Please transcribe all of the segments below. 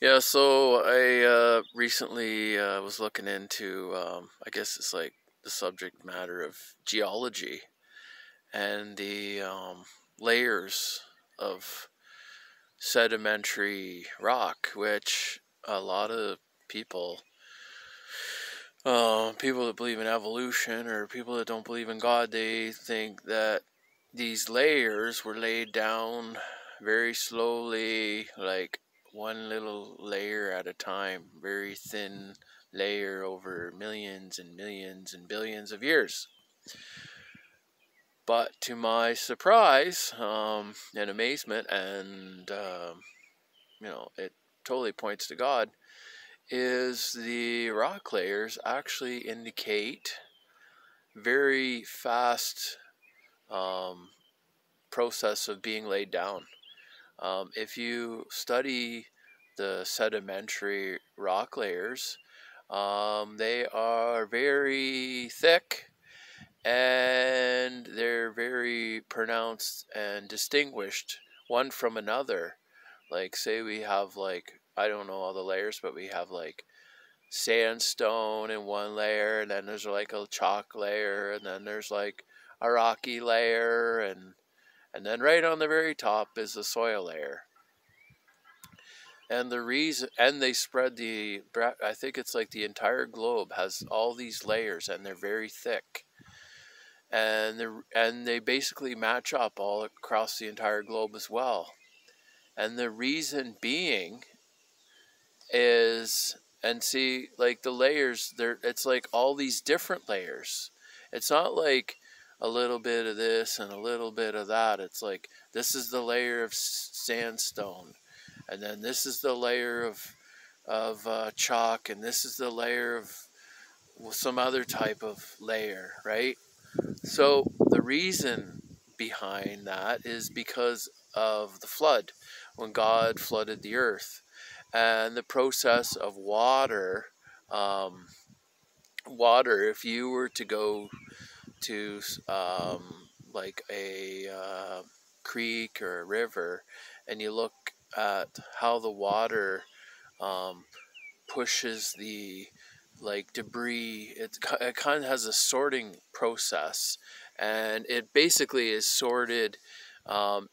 Yeah, so I uh, recently uh, was looking into, um, I guess it's like the subject matter of geology and the um, layers of sedimentary rock, which a lot of people, uh, people that believe in evolution or people that don't believe in God, they think that these layers were laid down very slowly, like one little layer at a time, very thin layer over millions and millions and billions of years. But to my surprise um, and amazement, and uh, you know, it totally points to God, is the rock layers actually indicate very fast um, process of being laid down. Um, if you study the sedimentary rock layers, um, they are very thick and they're very pronounced and distinguished one from another. Like, say we have, like, I don't know all the layers, but we have like sandstone in one layer, and then there's like a chalk layer, and then there's like a rocky layer, and and then right on the very top is the soil layer. And the reason, and they spread the, I think it's like the entire globe has all these layers and they're very thick. And, they and they basically match up all across the entire globe as well. And the reason being is, and see, like the layers, there, it's like all these different layers. It's not like a little bit of this and a little bit of that. It's like this is the layer of sandstone, and then this is the layer of of uh, chalk, and this is the layer of some other type of layer, right? So the reason behind that is because of the flood, when God flooded the earth, and the process of water. Um, water, if you were to go to um, like a uh, creek or a river and you look at how the water um, pushes the like debris. It, it kind of has a sorting process and it basically is sorted um,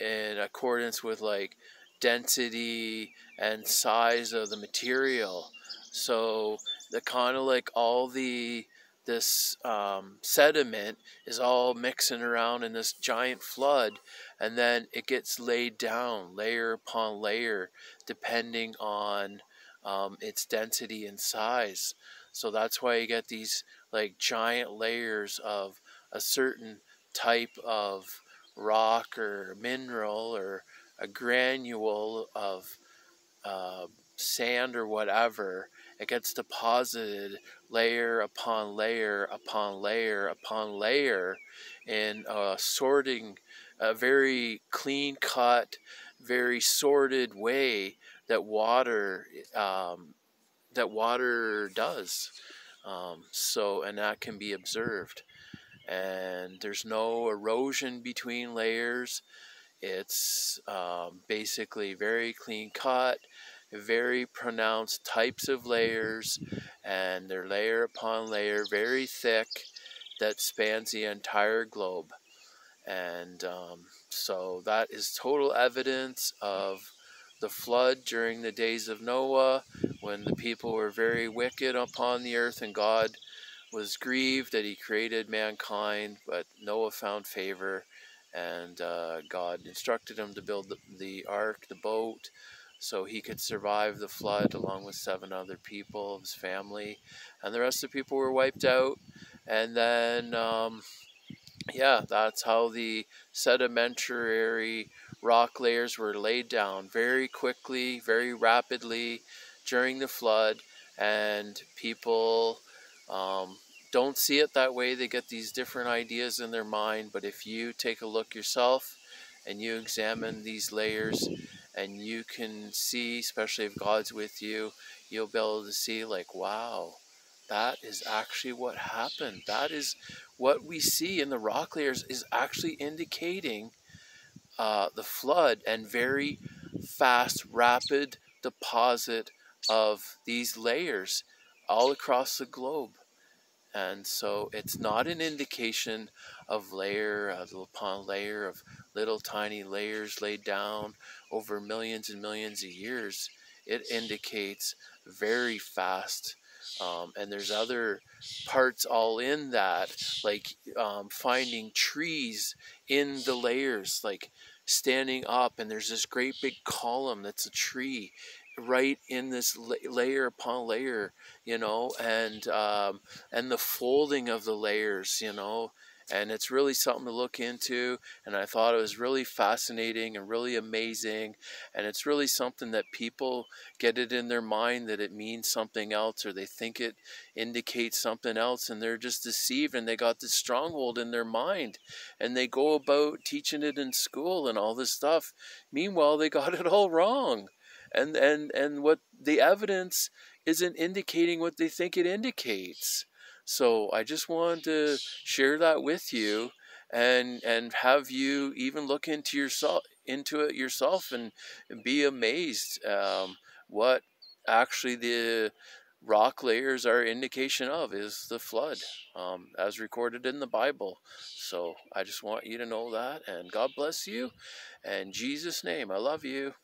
in accordance with like density and size of the material. So the kind of like all the this um, sediment is all mixing around in this giant flood and then it gets laid down layer upon layer depending on um, its density and size. So that's why you get these like giant layers of a certain type of rock or mineral or a granule of uh, sand or whatever it gets deposited layer upon layer upon layer upon layer in a sorting, a very clean cut, very sorted way that water um, that water does. Um, so, and that can be observed. And there's no erosion between layers. It's um, basically very clean cut very pronounced types of layers, and they're layer upon layer, very thick, that spans the entire globe. And um, so that is total evidence of the flood during the days of Noah, when the people were very wicked upon the earth, and God was grieved that he created mankind, but Noah found favor, and uh, God instructed him to build the, the ark, the boat, so he could survive the flood along with seven other people his family, and the rest of the people were wiped out. And then, um, yeah, that's how the sedimentary rock layers were laid down very quickly, very rapidly during the flood, and people um, don't see it that way. They get these different ideas in their mind, but if you take a look yourself and you examine these layers, and you can see, especially if God's with you, you'll be able to see, like, wow, that is actually what happened. That is what we see in the rock layers is actually indicating uh, the flood and very fast, rapid deposit of these layers all across the globe. And so it's not an indication of layer upon layer of little tiny layers laid down over millions and millions of years. It indicates very fast. Um, and there's other parts all in that, like um, finding trees in the layers, like standing up, and there's this great big column that's a tree right in this layer upon layer, you know, and um, and the folding of the layers, you know, and it's really something to look into. And I thought it was really fascinating and really amazing, and it's really something that people get it in their mind that it means something else, or they think it indicates something else, and they're just deceived, and they got this stronghold in their mind, and they go about teaching it in school and all this stuff. Meanwhile, they got it all wrong and and and what the evidence isn't indicating what they think it indicates. So i just wanted to share that with you and and have you even look into yourself into it yourself and, and be amazed um, what actually the rock layers are indication of is the flood um, as recorded in the bible. So i just want you to know that and god bless you. And jesus name i love you